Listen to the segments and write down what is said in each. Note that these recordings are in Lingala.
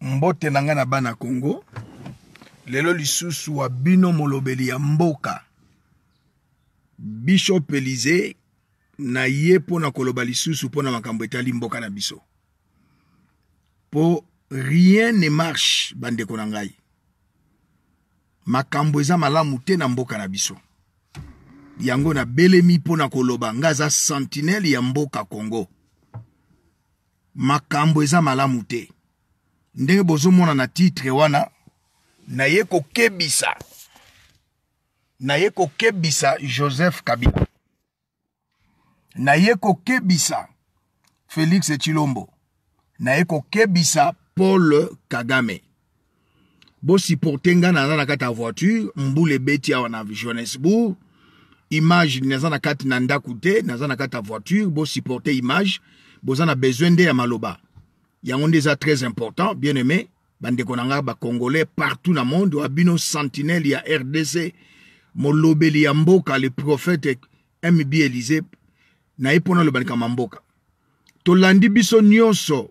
mbote na ngai na bana congo lelo lisusu wa bino molobeli ya mboka bishop elize na ye mpo na koloba lisusu mpo na makambo etali mboka na biso mpo rien ne marche bandeko na ngai makambo eza malamu te na mboka na biso yango nabelemi mpo na koloba ngai aza sentinele ya mboka congo makambo eza malamu te ndenge bozomona na titre wana naye kokebisa naye kokebisa joseph kabila naye kokebisa felix chilombo naye kokebisa paul kagame Bo supporter nga na na kata voiture, mbule beti awa na Johannesburg. Image naza na kati na ndaku te, naza na kata voiture, bo supporter image. Boza na besoin nde ya maloba. Yango nde eza très important, bien aimé. Bandeko na nga ba congolais partout na monde, wa bino sentinelle ya RDC, molobeli ya mboka, le prophète MB Elysée, na ye pona lobanika ma mboka. Tolandi biso nyonso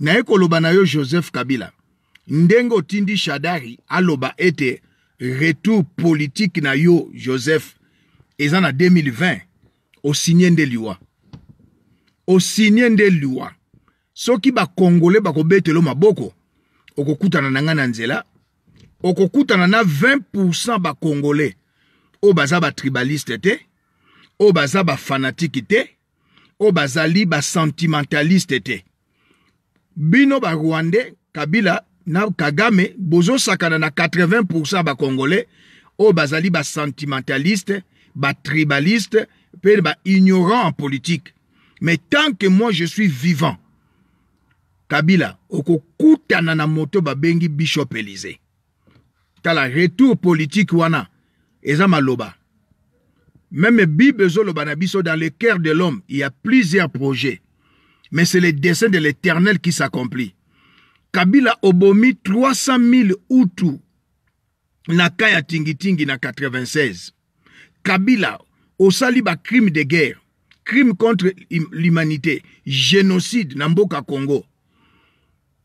naye koloba na yo joseph kabila ndenge otindi shadari aloba ete retour politique na yo joseph eza na 2020 osigne nde liwa osigne nde liwa soki bakongole bakobetelo maboko okokutana na ngai na nzela okokutana na 20 bakongole oyo baza batribaliste te oyo baza bafanatike te oyo bazali basentimentaliste te bino barwandais kabila na kagame bozosakana na 80 ya bacongolais oyo bazali basentimentaliste batribaliste mpe baignorant en politique mais tant que moi je suis vivant kabila okokutana na moto babengi bishop elise tala retour politique wana eza maloba meme bible ezoloba na biso dans le cœur de l'homme il y a plusieurs projets mais c'est le dessein de l'éternel qui s'accomplit kabila obomi 300 000 utu na ka ya tingitingi na 96 kabila osali ba crime de guerre crime contre l'humanité génocide na mboka congo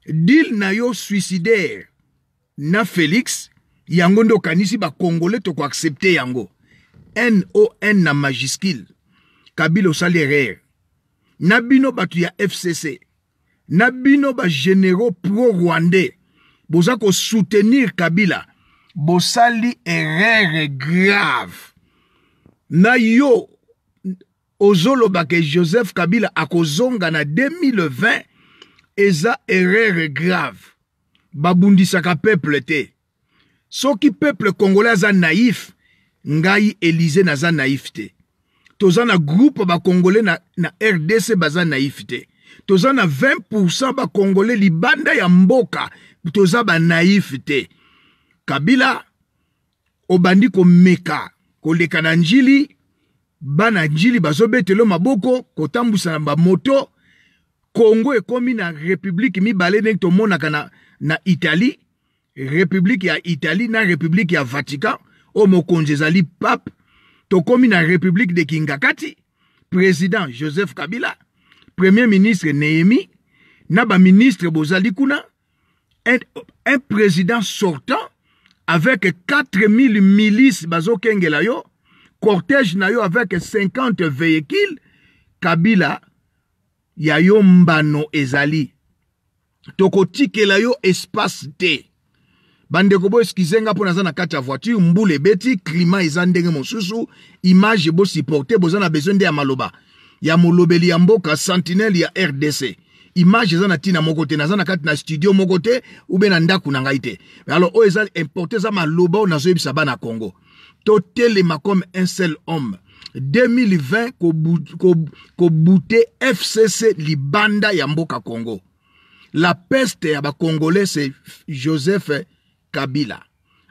deal na yo suicidaire na felix yango nde okanisi bakongole tokoaccepte yango non na majuscule kabila osali erreur na bino bato ya fcc na bino ba generaux pro rwandais boza ko soutenir kabila bosali erreur grave na yo ozoloba ke joseph kabila akozonga na 2020 eza erreur grave babundisaka peuple te soki peuple congolais aza naïf ngai Elise naza naïf te toza na groupe ba congolais na, na RDC baza naïf te toza na 20% ba congolais libanda ya mboka toza ba naïf te Kabila obandi komeka koleka na njili bana njili bazobetelo maboko kotambusa na bamoto Congo ekomi na republique mibale ndenge tomonaka na, na Italie Republiki ya Italie na Republiki ya Vatican oyo mokonzi ezali pape. Tokomi na Republiki de Kingakati, president Joseph Kabila, premier ministre Nehemi na ba ministre bozali kuna un, un président sortant avec 4000 milices bazokengela yo cortège na yo avec 50 véhicules kabila ya yo mbano ezali tokotikela yo espace te bandeko bo eskize nga mpo naza na kati ya voiture mbula ebeti klima eza ndenge mosusu image bosupporte boza na besoin nde ya maloba ya molobeli ya mboka sentinelle ya rdc image eza na ntina moko te naza na kati na studio moko te ube na ndako na ngai te alors oyo eza importe eza maloba oyo nazoyebisa bana congo totelema comme un seul homme 2020 kobute ko, ko fcc libanda ya mboka congo la peste ya bacongolais se joseph kabila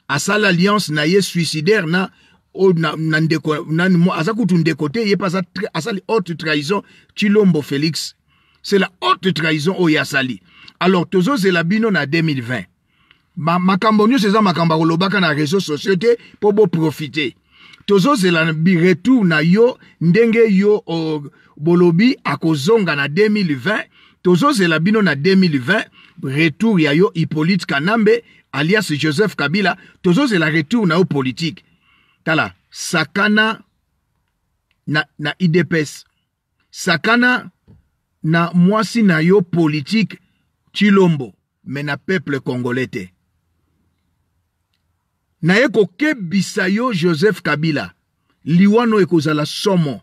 asala alliance na ye suicidaire na oyo na, na ndeko nani aza kutu ndeko te ye mpe asali haute trahison chilombo félix c'est la haute trahison oyo asali alors tozozela bino na 2020 ba makambo nyonso eza makambo ya kolobaka na réseau sociaux te mpo boprofite tozozela retour na yo ndenge yo o, bolobi akozonga na 2020 tozozela bino na 2020 retour ya yo hippolyte kanambe alias joseph kabila tozozela retour na yo politique tala sakana na, na idps sakana na mwasi na yo politique Chilombo mais na peuple congolais te naye kokebisa yo Joseph Kabila liwano ekozala somo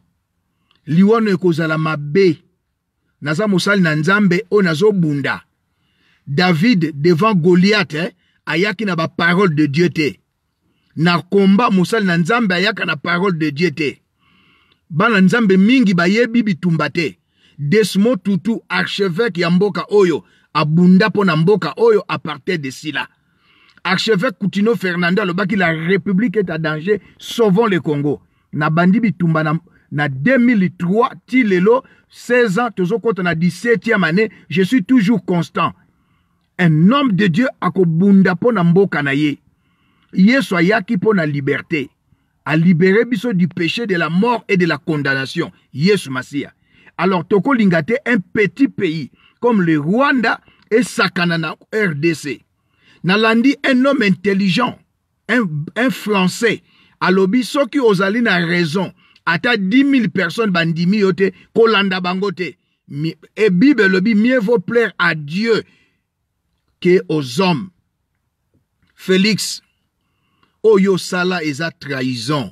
liwano ekozala mabe naza mosali na Nzambe oyo nazobunda David devant Goliath eh, ayaki na ba parole de Dieu te na combat mosali na nzambe ayaka na parole de dieu te bana nzambe mingi bayebi bitumba te desmo tutu archevêque ya mboka oyo abunda mpo na mboka oyo apartheid esila archevêque kutino fernando alobaki la république est à danger sauvons le congo nabandi bitumba na, na 2003 ti lelo 16 ans tozokota na 17e année je suis toujours constant Un homme de Dieu akobunda mpo na mboka na ye. Yesu ayaki mpo na liberte. Alibere biso du péché, de la mort et de la condamnation. Yesu Masiya. Alors tokolinga te un petit pays comme le Rwanda esakana na RDC. Nalandi un homme intelligent un, un français alobi soki ozali na raison ata 10 000 personnes bandimi yo te kolanda bango te e bible elobi mieux vaut plaire à dieu que aux hommes félix oyo osala eza trahison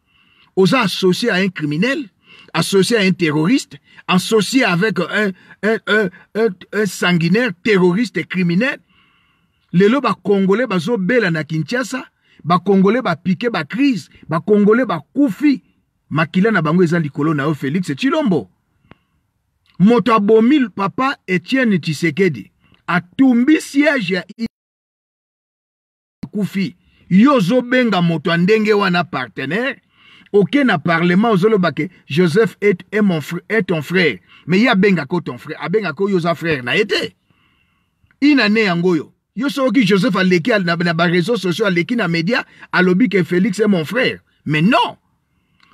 oza associé à un criminel associé à un terroriste associé avec un, un, un, un, un sanguinaire terroriste et criminel lelo bakongole bazobela na kinshasa bakongole bapike bacrise bakongole bakufi makila na bango eza likolo na yo félix tshilombo moto abomi papa etienne tshisekedi atumbi siège ya akufi yo ozobenga moto ya ndenge wana partenaire oke na parlement ozoloba ke joseph et, et, mon, et ton frère mais ye abengaka ton frère abengaka oyo oza frère na ye te inane yango oyo yo soki joseph aleki na, na bareseau sociaux aleki na média alobi ke félix est mon frère mais non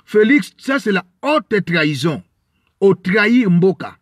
félix ça c'est la haute trahison otrahir mboka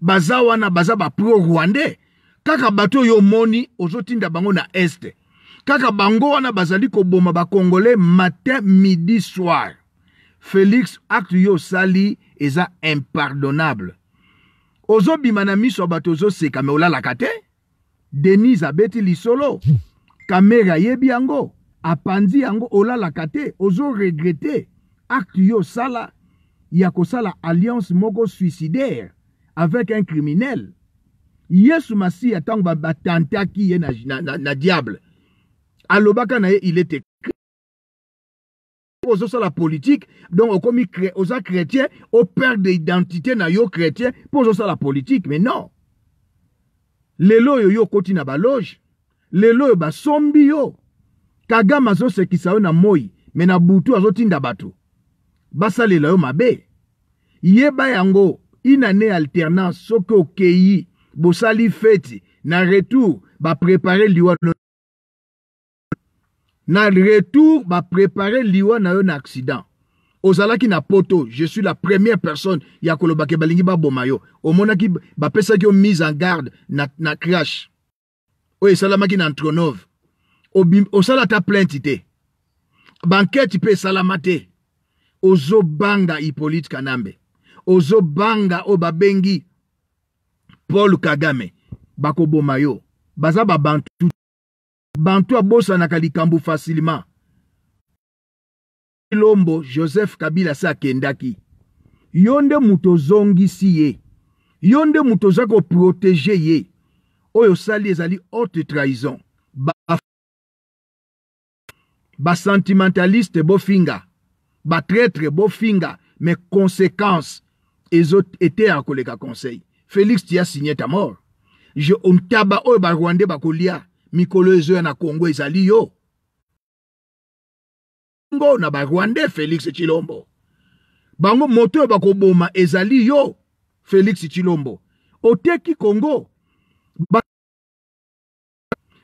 baza wana baza ba pro rwandais kaka bato oyo omoni ozotinda bango na este kaka bango wana bazali koboma bacongolais matin midi soir felix acte yo osali eza impardonnable ozobima na miso ya bato ozoseka me olalaka te Denise abeti lisolo Kamere ayebi yango apanzi yango olalaka te ozo regrete acte yo osala ya kosala alliance moko suicidaire avec un criminel Yesu Masiya ntango batantaki ye na, na, na, na diable alobaka na ye il est ozo sala politique donc okomi oza chrétien o perdre identité na yo chrétien mpo ozo sala politique mais non lelo oyo yo okoti na baloge lelo oyo basombi yo kagame azosekisa yo na moi me na butu azotinda bato basalela yo mabe yeba yango une année alternance soki okeyi bosali feti na retour baprepare liwa na retour ba prepare liwa na yo na accident ozalaki na poto je suis la première personne ya koloba ke balingi baboma yo omonaki bapesaki yo mise en garde na, na crash oyo esalamaki na entrenove osala ata plainte te bankete mpe esalama te ozobanga hippolyte kanambe ozobanga oyo babengi paul kagame bakoboma yo baza babantu bantu abosanaka likambo facilement lombo joseph kabila se akendaki yo nde moto ozongisi ye yo nde moto oza koprotege ye oyo osali ezali haute trahison basentimentaliste ba bofinga ba traitre bofinga mais conséquence ezo eteyaka koleka conseil Felix tu as signé ta mort je ontaba oyo ba rwandais bakolia mikolo ezoya na Congo ezali yo ngo na ba rwandais Felix Chilombo bango moto oyo bakoboma ezali yo Felix Chilombo oteki Congo ba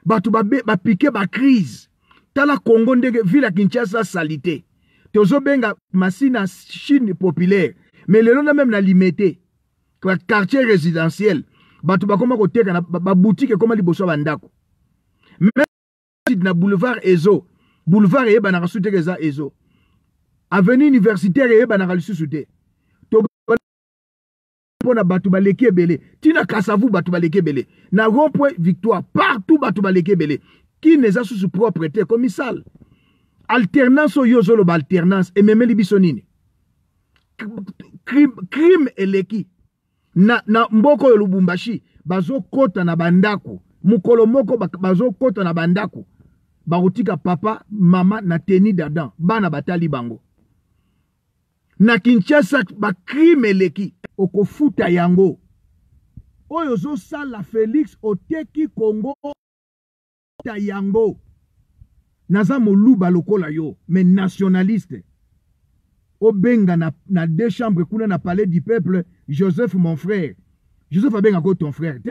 bato bapike ba crise tala congo ndenge ville ya kinshasa salite tozobenga masina chine populaire mais lelo na meme na limete quartier résidentiel bato bakoma koteka na babutike ekoma liboso ya bandako na boulevard ezo boulevard eyebanaka su teke eza ezo avenue universitaire eyebanaka lisusu te mpo na bato baleki ebele ti na kasavu bato baleki ebele na rond point victoire partout bato baleki ebele kine eza susu propre te ekomi sale alternance oyo ozoloba alternance ememeli biso nini crime, crime eleki na, na mboka oyo lubumbashi bazokɔta na bandako mokolo moko bazokɔta na bandako bakotika papa mama na teni dadan bana batali bango na kinshasa bacrime eleki okofuta yango oyo ozosala felix oteki kongo ta yango naza moluba lokola yo mais nationaliste obenga na, na deux chambres kuna na palais du peuple joseph mon frère joseph abengaka oyo ton frère te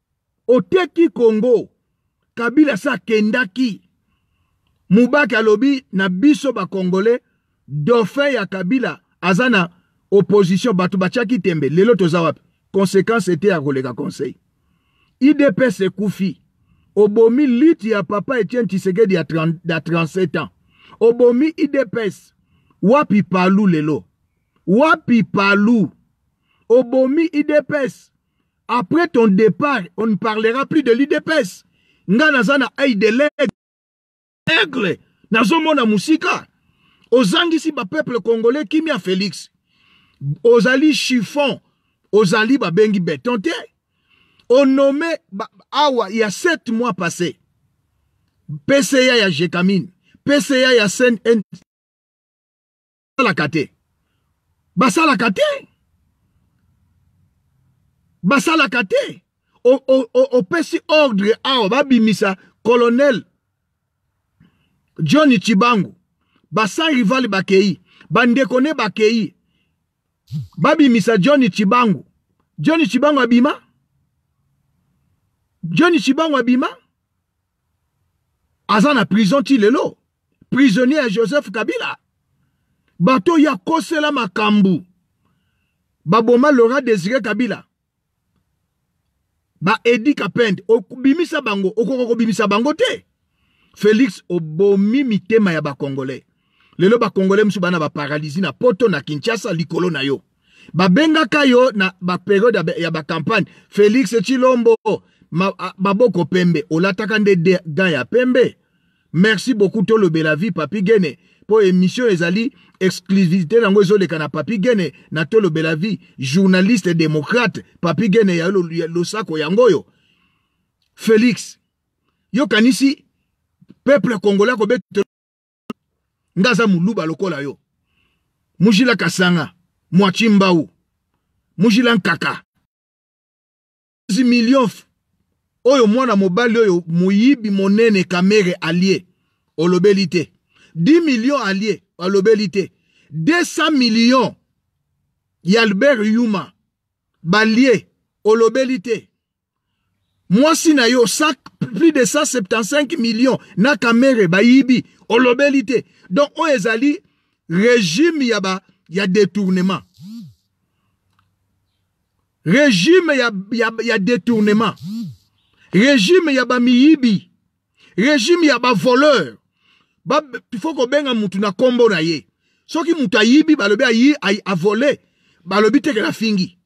Oteki Congo. Kabila se akendaki. Mubake alobi na biso ba Congolais dauphin ya Kabila aza na opposition batu batiaki tembe lelo toza wapi? Consequence ete ya koleka conseil. IDPS ekufi. Obomi lutte ya papa Etienne Tshisekedi ya 37 ans. Obomi IDPS. Wapi palu lelo? Wapi palu? Obomi IDPS. Après ton départ, on ne parlera plus de l'UDPS. Nga naza na œil de l'aigle. Nazomona musika. Ozangisi ba peuple congolais kimia Felix. Ozali chiffon. Ozali babengi beton te. On nomme awa il y a 7 mois passés. PCA ya Jekamine. PCA ya Sen basalaka te basalaka te basalaka te opesi ordre awa babimisa colonel john chibangu basan rival bakei bandeko ne bakei babimisa john chibangu john chibangu abima john chibangu abima aza na prison ti lelo prisonnier ya joseph kabila bato oyo akosela makambo baboma laura desire kabila baedi kapende okobimisa bango okoka kobimisa bango te felix obomi mitema ya bakongole lelo bakongole mosusu bana baparalysie na poto na kinshasa likolo na yo babengaka yo na baperiode ya bacampagne felix chilombo maboko pembe olataka nde gan ya pembe merci beaucoup tolobela vie papi gene mpo émission ezali exclusivité nango ezoleka na papi gene na tolobela vie journaliste démocrate papi gene ya losako yango oyo felix yokanisi peuple congolais akobeta nga aza muluba lokola yo mujila kasanga muachi mbau mujila nkaka million oyo mwana mobali oyo moyibi monene kamere alie olobeli te 10 million alie alobeli te 200 million ya albert yuma balie olobeli te mwasi na yo plus de 175 millions na kamere bayibi olobeli te donc oyo ezali regime ya ba ya détournement regime ya, ya, ya détournement regime ya bamiyibi regime ya ba voleur ba faut kobenga mutu na kombo na ye soki mutu ayibi balobi ayi avole balobi teke na fingi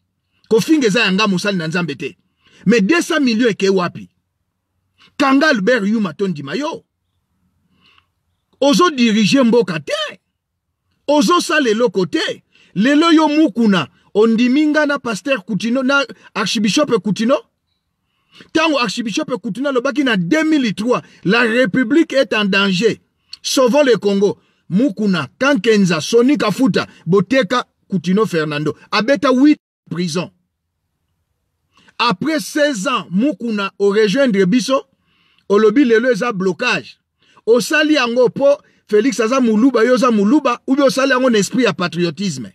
kofinga eza ya nga mosali na nzambe te mais 200 millions eke wapi kanga albert yuma tondima yo ozo dirige mboka te ozosala eloko te lelo yo mukuna ondimi nga na pasteur Kutino na archibishop Kutino tango archibishop Kutino alobaki na 2003 la république est en danger sauvons le Congo mukuna kankenza Sony Kafuta boteka Kutino Fernando abeta 8 prison après 16 ans mukuna orejoindre biso olobi lelo eza blocage osali yango mpo felix aza muluba yo oza muluba ube osali yango na esprit ya patriotisme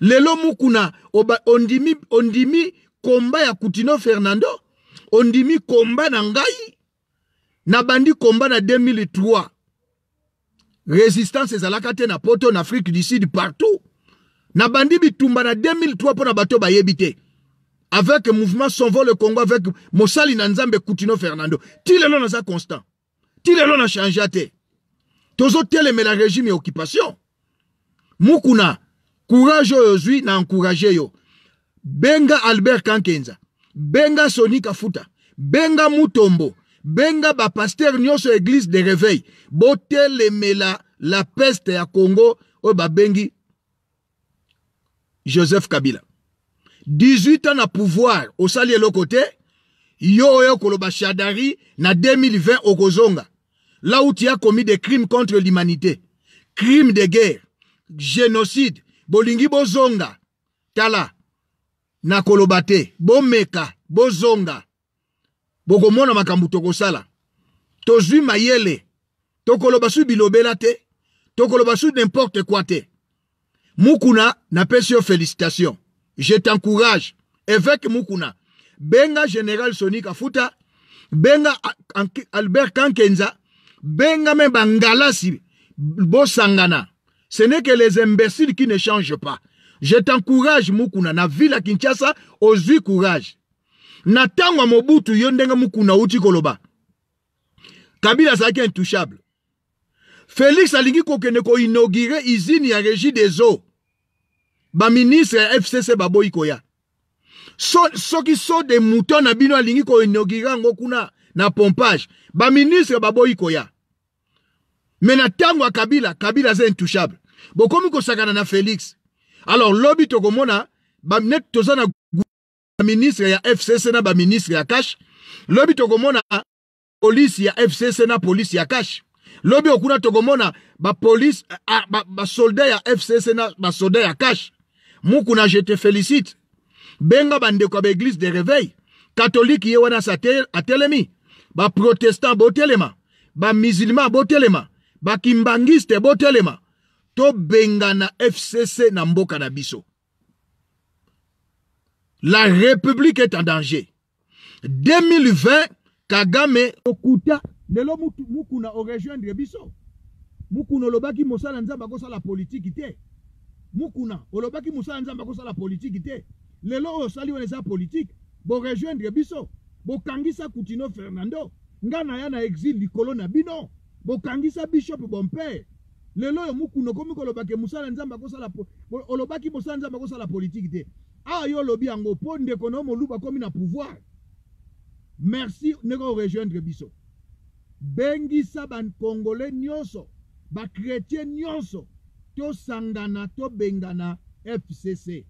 lelo mukuna oba, ondimi, ondimi komba ya kutino fernando ondimi komba na ngai nabandi komba na 2003 resistance ezalaka te na poto na afrique du sud partout nabandi bitumba na 2003 mpo na bato bayebi te avec mouvement sonvo le congo avec mosali na nzambe kutino fernando ti lelo naza constant ti lelo na changea te tozotelemela régime ya occupation Mukuna, courage oyo ozui na encourager yo. Benga Albert Kankenza, benga Soni Kafuta, benga Mutombo, benga ba pasteur nyoso église de réveil. Botelemela la peste ya Congo oyo babengi Joseph Kabila. 18 ans na pouvoir osali eloko te yo oyo koloba shadari na 2020 okozonga là où tu as commis des crimes contre l'humanité crime de guerre génocide bolingi bozonga tala nakoloba te bomeka bozonga bokomona makambo tokosala tozwi mayele tokoloba su bilobela te tokoloba su n'importe quoi te Mukuna na pesi yo felicitation. Je t'encourage. Evêque Mukuna. Benga General Sony Kafuta. Benga Albert Kankenza. Benga me Bangalasi. Bosangana. Ce n'est que les imbéciles qui ne changent pas. Je t'encourage Mukuna na ville Kinshasa ozui courage. Na tango Mobutu yo ndenge Mukuna uti koloba. Kabila azalaki intouchable. Felix alingi kokende ko inaugure usine ya Regie des eaux. Ba ministre ya FCC baboyi koya. So, soki so de mouton na bino alingi ko inaugure yango kuna na pompage, ba ministre baboyi koya. Mais na tango ya Kabila, Kabila aza intouchable. Bokomi kosakana na Felix. Alors lobi tokomona ba net toza na ministre ya FCC na ba ministre ya cash. Lobi tokomona police ya fcc na police ya cash lobi okuna tokomona bapolice basoldat ba, ba ya fcc na basoldat ya cash mukuna je te félicite benga bandeko ya baeglise de réveil katolike ye wana atelemi baprotestant botelema bamusulman botelema bakimbangiste botelema tobengana fcc na mboka na biso la république est en danger 2020 kagame okuta lelo mukuna orejoindre biso mukuna olobaki mosala nzambe akosala politiki te mukuna olobaki mosala nzambe akosala politiki te lelo oyo osali wana eza politiki borejoindre biso bokangisa kutino fernando nga na ya na exile likolo na bino bokangisa bishop bompere lelo oyo mukuna okomi kolobake mosala nzambe akosala olobaki mosala nzambe akosala politiki te Ah yo olobi yango po ndeko na yo moluba akomi na pouvoir. Merci ndeko rejoindre biso. Bengisa ba congolais nyonso, ba chrétiens nyonso tosangana tobengana FCC.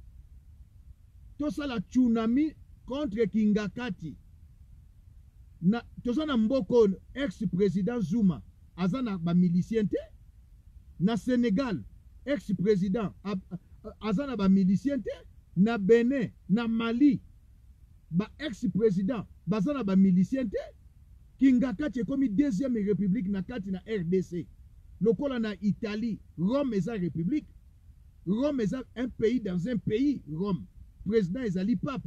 Tosala tsunami contre Kingakati. Na toza na mboko ex-president Zuma aza na ba miliciens te na Senegal ex president aza na ba miliciens te na Benin na Mali ba ex president baza na ba miliciens te Kingakati ekomi deuxième république na kati na RDC lokola na Italie Rome eza république Rome eza un pays dans un pays Rome président ezali pape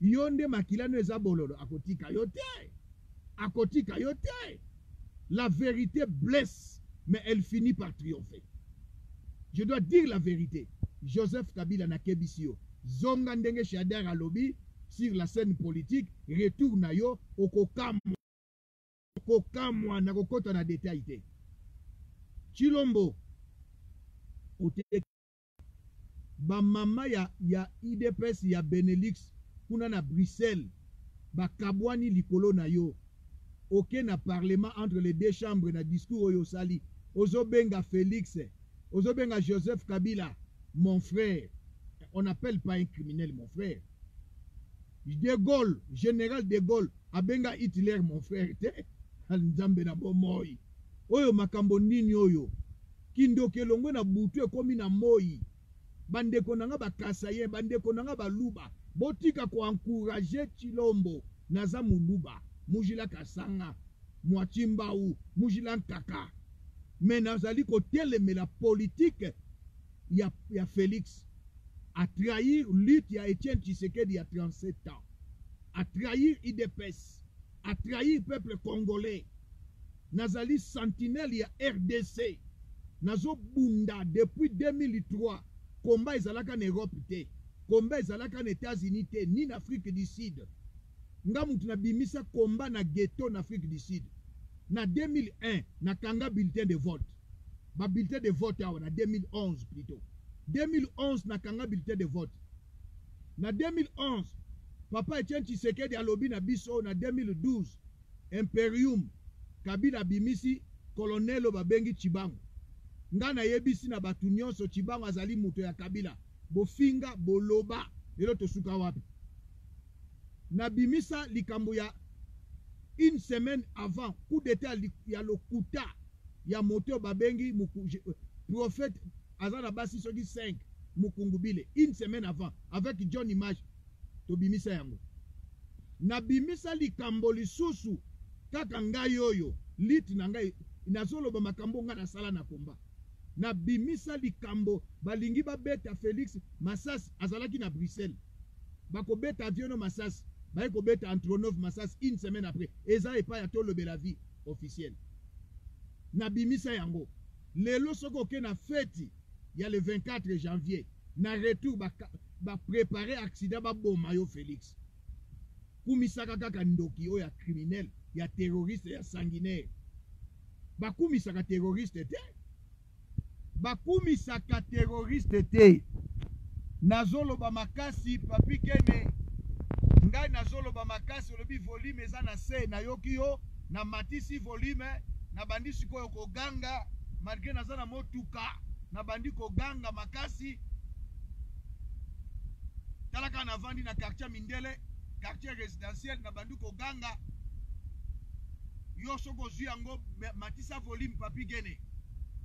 Yo nde makila no eza bololo akotika yo te akotika yo te la verite blesse mais elle finit par triompher je dois dire la verite Joseph Kabila na kebisi yo zonga ndenge Shader alobi sur la scène politique retour na yo okokamwa kokamwa na kokota na detail te Chilombo oteki Ba mama ya ya udps ya Benelux kuna na Bruxelles ba kabuani likolo na yo. Oke na parlement entre les deux chambres na discours oyo osali ozo benga Felix ozo benga Joseph Kabila mon frère on appelle pas un criminel mon frère. De Gaulle, general de Gaulle abenga Hitler mon frère te. Nzambe na bomoi. Oyo makambo nini oyo? Kindoki elongwe na butu ekomi na moyi. Ba ndeko na nga ba kasaiens, ba ndeko na nga baluba, botika ko encourager Tshilombo. Naza muluba, mujila kasanga, mua Tshimbau, mujila nkaka mais nazali ko telemela politique ya ya Felix. A trahir lutte ya Etienne Tshisekedi ya 37 ans. A trahir udps. A trahir peuple congolais nazali sentinelle ya rdc nazo bunda depuis 2003 combat ezalaka na Europe te combat ezalaka na Etats Unis te ni na Afrique du Sud nga mutu na bimisa combat na ghetto na Afrique du Sud na 2001 na kanga bulletin de vote ba bulletin de vote awa na 2011 plutôt 2011 na kanga bulletin de vote na 2011 papa Etienne Tshisekedi alobi na biso na 2012 imperium Kabila abimisi colonel oyo babengi Tshibangu nga nayebisi na bato nyonso Tshibangu azali moto ya Kabila bofinga boloba lelo tosuka wapi nabimisa likambo ya une semaine avant coup d'etat ya lokuta ya moto babengi euh, prophète aza na basi soki 5 mukungubile une semaine avant avec John Image tobimisa yango nabimisa likambo lisusu kaka ngai oyo lit na ngai nazoloba makambo ngai nasala na komba nabimisa likambo balingi babeta Felix Masasi azalaki na Bruxelles bakobeta aviono Masasi baye kobeta Antonov Masasi une semaine après eza epai ya tolobela vie officielle nabimisa yango Lelo soki oke na feti ya le 24 janvier na retour ba, ba prepare accident baboma yo Felix. Kumisaka kaka ndoki oyo ya criminel ya terroriste ya sanguinaire. Bakumisaka terroriste te. Bakumisaka terroriste te. Nazoloba makasi papi kene ngai nazoloba makasi olobi volume eza na se nayoki yo Na matisi volume na bandi sikoyo ko ganga malgre naza na motuka na bandi ko ganga makasi tala kaka na vandi na quartier mindele quartier residentiel na bandi ko ganga yo soko ozwi yango matisa volume papi gene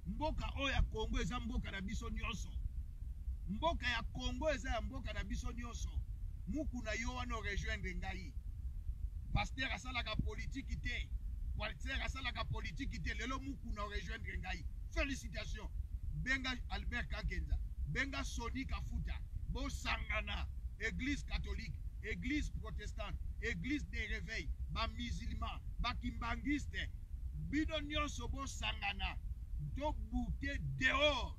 mboka oyo ya Congo eza mboka na biso nyonso mboka ya Congo eza ya mboka na biso nyonso muku na yo wana rejoindre ngai Pasteur asalaka politique te. Walter asalaka politique te. Lelo mukuna o rejoindre ngai. Félicitations. Benga Albert Kakenza. Benga Sony Kafuta. Bosangana. Église catholique, église protestante, église des réveils, ba musulmans, ba kimbanguistes. Bino nyonso bosangana. To bute dehors.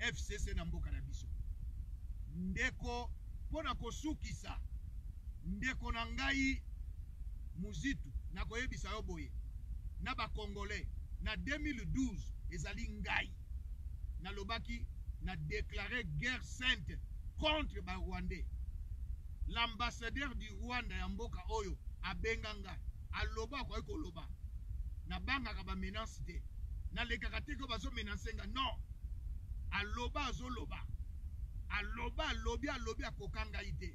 FCC na mboka na biso. Ndeko Mpo na kosukisa, ndeko na ngai Muzitu, nakoyebisa yo boye, na ba Congolais, na 2012, ezali ngai nalobaki na declarer guerre sainte contre ba Rwandais. L'ambassadeur du Rwanda ya mboka oyo abenga nga. Aloba akoki koloba na bangaka ba menance te na lekaka te ko bazo menance nga non aloba azo loba aloba alobi alobi akoka ngai te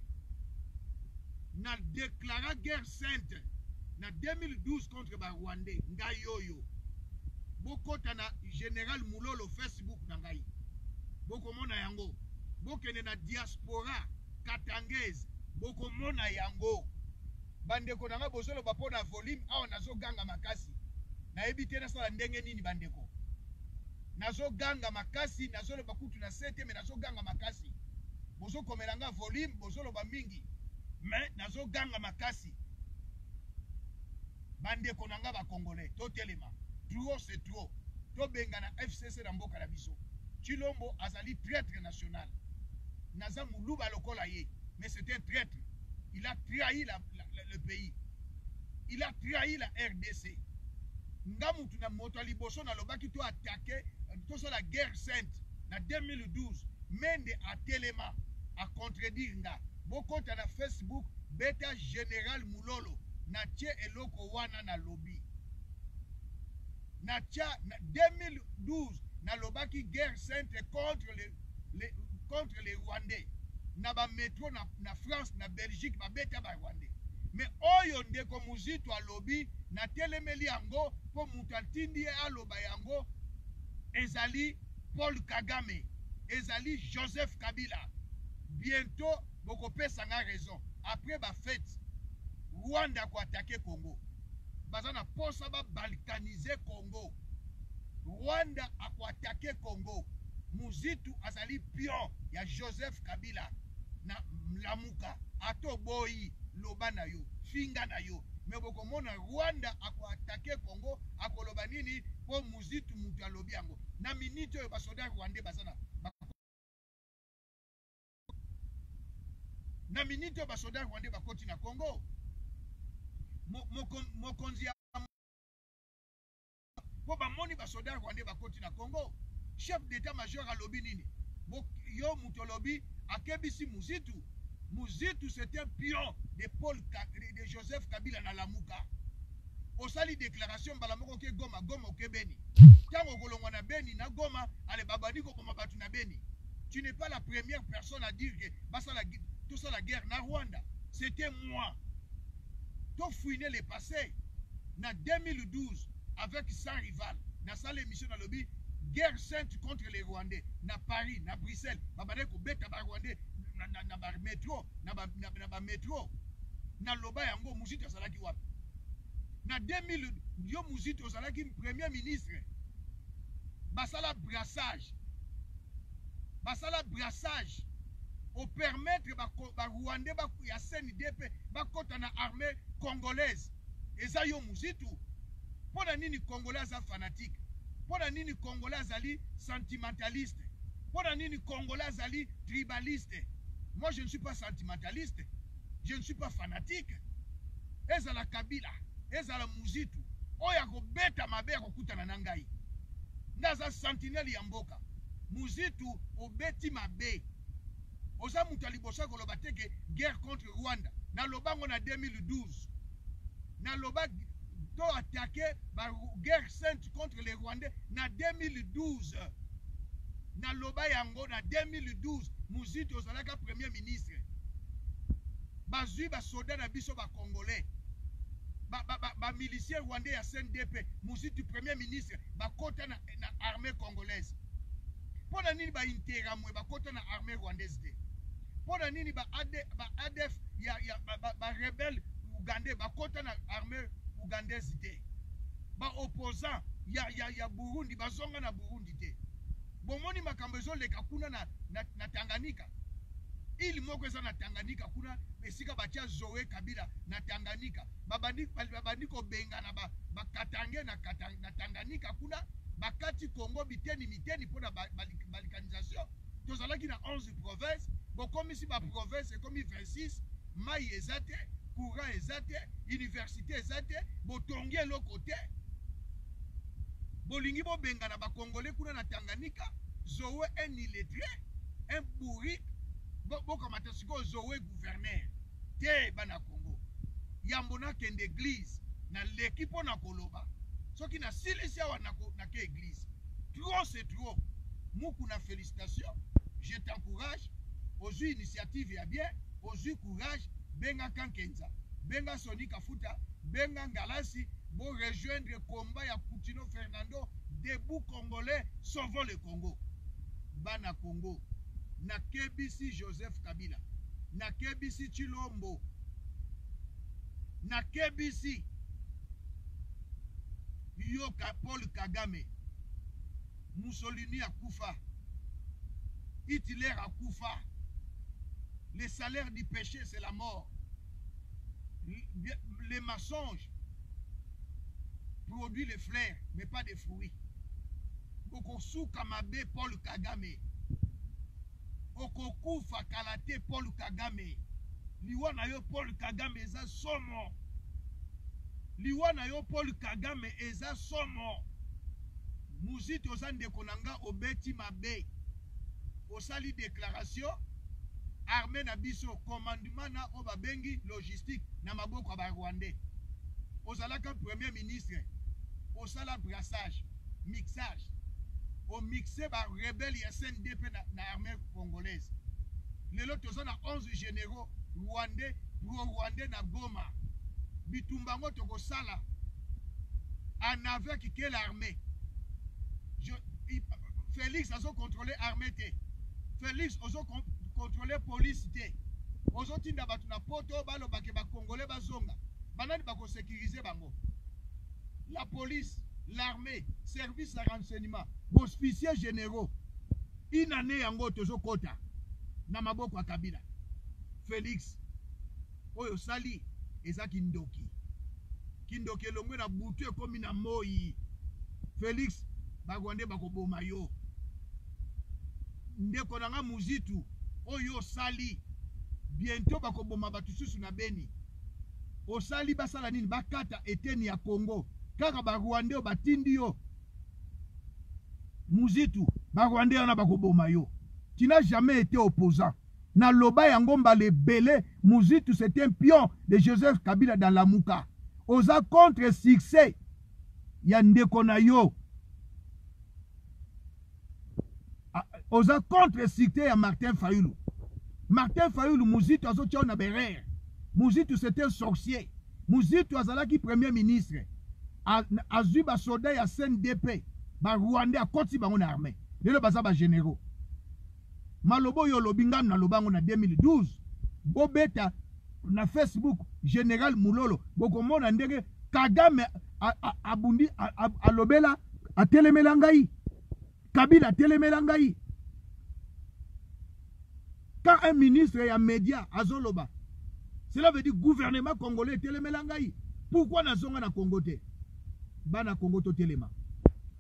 na declara guerre sainte na 2012 contre ba rwandais ngai oyo bokota na general mulolo facebook na ngai bokomona yango bokende na diaspora katangaise bokomona yango Ba ndeko na nga bozo loba pona volume awa nazo ganga makasi nayebi te nasala ndenge nini ba ndeko nazo ganga makasi nazo loba kutu na se te mais nazo ganga makasi bozo komela nga volume bozo loba mingi mais nazo ganga makasi ba ndeko na nga ba congolais to telema trop c'est trop to bengana FCC na mboka na biso Chilombo azali traitre national naza muluba lokola ye mais c'est un traitre Il a trahi la, la, la, le pays. Il a trahi la RDC. Nga mutu na moto ya liboso nalobaki to attaquer tosala guerre sainte na 2012 Mende atelema a contredire nga. Bokota na Facebook beta General Mulolo natie eloko wana nalobi. Na tia na 2012 nalobaki guerre sainte contre le le, contre les Rwandais na ba metro na, na France na Belgique babeta ba Rwandais mais oyo ndeko Muzito alobi na telemeli yango mpo moto atindi ye aloba yango ezali Paul Kagame ezali Joseph Kabila bientôt bokopesa nga raison après ba fete Rwanda ko attaquer Congo baza na posa ba balkaniser Congo Rwanda ako attaquer Congo Muzitu azali pion ya Joseph Kabila na lamuka ata oboyi loba na yo finga na yo mais bokomona Rwanda ako attaquer Congo akoloba nini po Muzitu mutu alobi yango na minute oyo ba soda rwandais baza na na minute oyo basoda rwandais bakoti na Congo mokonzi ya Po ba moni ba soda rwandais ba koti na congo chef d'etat major alobi nini bo yo mutu olobi akebisi muzitu muzitu c'est un pion de paul de joseph kabila na lamuka osali declaration mbala moko oke goma goma oke beni tango okolongwa na beni na goma ale babandi koboma batu na beni tu n'es pas la première personne à dire que basala tosala guerre na rwanda c'était moi To fouiner le passe, na 2012 avec sans rival na sali emission na lobi guerre sainte contre les rwandais na Paris na Bruxelles ba bandaki ko beta ba rwandais na, na, na ba metro na ba, na, na ba metro na loba yango muzito azalaki wapi na 2000 yo muzito ozalaki premier ministre basala brassage basala brassage o permettre ba ba Rwandais ba ya CNDP bakota na armée congolaise eza yo muzitu mpo na nini congolais aza fanatique mpo na nini congolais azali sentimentaliste mpo na nini congolais azali tribaliste moi je ne suis pas sentimentaliste je ne suis pas fanatique ezala kabila ezala muzitu oyo akobeta mabe akokutana na ngai ngai aza sentinelle ya mboka Muzitu obeti mabe oza mutu ya liboso ya koloba te ke guerre contre Rwanda na loba ngo na 2012 na loba to attaque ba guerre sainte contre les Rwandais na 2012 na loba yango na 2012 Muzitu ozalaka premier ministre bazui ba soda na biso ba congolais ba, ba, ba, ba miliciens rwandais ya CNDP Muzitu premier ministre bakota na na armee congolaise mpo na nini ba interamwe bakota na armee rwandaise te mpo na nini ba adf ya, ya barebele ba, ba ugandais bakota na armee ugandaise te baopposant ya, ya, ya burundi bazonga na burundi te bomoni makambo ezoleka kuna na, na, na tanganyika ile moko eza na tanganyika kuna esika batya zoe kabila na tanganyika babandi babandi kobengana ba, ba Katangais na, Katang, na Tanganyika kuna bakati Congo biteni miteni mpo na balikanisation. Tozalaki na 11 province, bokomisi ba province ekomi 26, mai eza te, courant eza te, université eza te, botongi eloko te. Bolingi bobengana ba Congolais kuna na Tanganyika, Zoe un illettré, un bourrique, bokamata sikoyo Zoe gouverneur. Te bana Congo. Yambo nakende eglise, naleki mpo na koloba. Soki nasilisi awa nako nake eglise. Trop c'est trop. Mukuna felicitations. Je t'encourage. Ozui initiative ya bien, ozui courage. Benga Kankenza, benga Sonny Kafuta, benga Ngalasi, bo rejoindre combat ya Kutino Fernando, debout Congolais, sauvons le Congo. Bana Congo. Nakebisi Joseph Kabila. Nakebisi Tshilombo. Nakebisi yo Paul Kagame. Mussolini akufa. Hitler akufa. Le salaire du péché, c'est la mort. Les mensonges produit les fleurs, mais pas des fruits. Okosuka mabe Paul Kagame. Okokufa kala te Paul Kagame. Liwa na yo Paul Kagame eza somo. Liwa na yo Paul Kagame eza somo. Muzito oza ndeko na nga obeti mabe. Osali declaration armée na biso commandement na oyo babengi logistique na maboko ya ba rwandais ozalaka premier ministre osala brassage mixage o mixe ba rebelles ya CNDP na, na armee congolaise. Lelo toza na 11 generaux rwandais pro-rwandais na Goma. Bitumba yango tokosala en avec quelle armée? Je, Felix azo contrôler armée te. Felix ozo contrôler police te. Ozo tinda bato na poto balobake ba congolais bazonga. Banani bako sécuriser bango? la police, l'armée, service ya renseignement, bospicier généraux. Une année yango tozo kota na maboko ya Kabila. Felix oyo sali eza kindoki. Kindoki elongwe na butu ekomi na moyi. Felix bagwande bakoboma yo. Ndeko na nga Muzitu oyo sali bientôt bakoboma bato susu na Beni. Osali basala nini bakata eteni ya Congo kaka ba Rwandais oyo batindi yo Muzitu ba Rwandais wana bakoboma yo tu n'as jamais été opposant na loba yango mbala ebele Muzitu c'est un pion de Joseph Kabila dans Lamuka oza contre succès ya ndeko na yo Ah, oza contre succès ya Martin Fayulu. Martin Fayulu Muzitu azotia na berere. Muzitu c'est un sorcier. Muzitu azalaki premier ministre. Azui ba soda ya CNDP, ba Rwandais akoti bango na armée. Lelo baza ba généraux. Maloba oyo olobi ngani na lobango na 2012. Bobeta na Facebook General Mulolo bokomona ndenge Kagame abundi alobela atelemela ngai Kabila telemela ngai. Quand un ministre ya media azoloba, cela veut dire gouvernement congolais telemela ngai. Pourquoi nazonga na Congo te? Bana Congo to telema.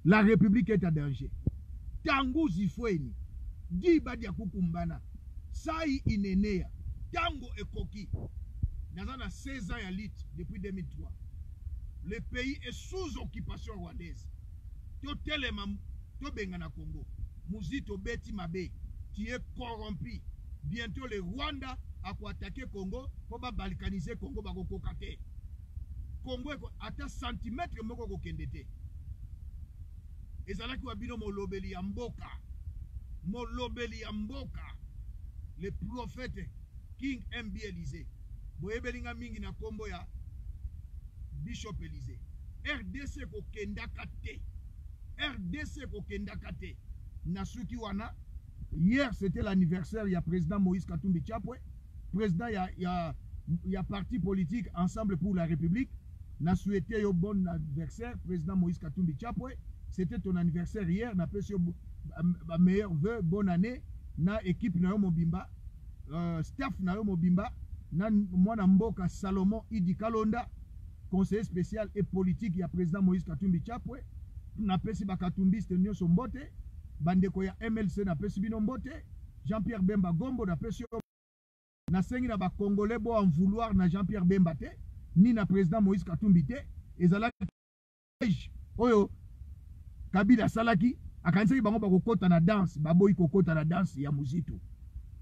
La République est à danger. Tangu zifueni, diba dia kukumbana, sai inenea, tango ekoki. Naza na 16 ans ya lutte depuis 2003. Le pays est sous occupation rwandaise. to telema to benga na Congo muzito obeti mabe tu es corrompu bientôt le Rwanda ako attaquer Congo po ba balkaniser Congo bako koka te Congo eko ata centimètre moko ko kende te ezalaki wa bino molobeli ya mboka molobeli ya mboka le prophète King MB Elysee Boyebeli nga mingi na kombo ya Bishop Elysee. Rdc ekokendaka te. Rdc ekokendaka te. Nasuki wana. Hier c'était l'anniversaire ya président Moïse Katumbi Chapwe, président ya ya ya parti politique Ensemble pour la République. Na souhaité yo bon anniversaire président Moïse Katumbi Chapwe. C'était ton anniversaire hier. Na pesi yo ba meilleurs vœux, bonne année na équipe na yo mobimba. euh, staff na yo mobimba na mwana mboka Salomon Idi Kalonda conseiller spécial et politique ya président Moïse Katumbi Chapwe napesi bakatumbiste nyonso mbote bandeko ya MLC napesi bino mbote Jean-Pierre Bemba Gombo napesi yo nasengi na bakongole bo en vouloir na Jean-Pierre Bemba te ni na président Moïse Katumbi te ezalaki piège oyo kabila asalaki akanisaki bango bakokota na danse baboyi kokota na danse ya muzitu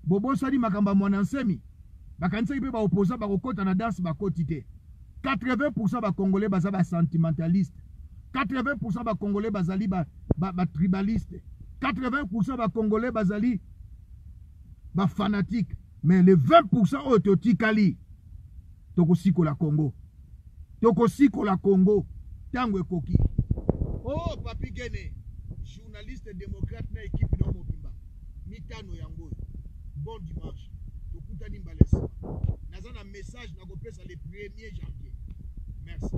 bobosani makambo ya mwana nsemi bakanisaki mpe baoposa bakokota na danse bakoti te 80 bacongolais baza basentimentaliste 80 bacongolais bazali batribaliste ba, ba 80 bacongolais bazali bafanatique mais le 20 oyo totikali tokosikola congo tokosikola congo ntango ekoki o oh, papi gene journaliste démocrate na ekipe na mobimba mitano yango oyo bon dimanche tokutani mbala nsima naza na message nakopesa le premier janvier merci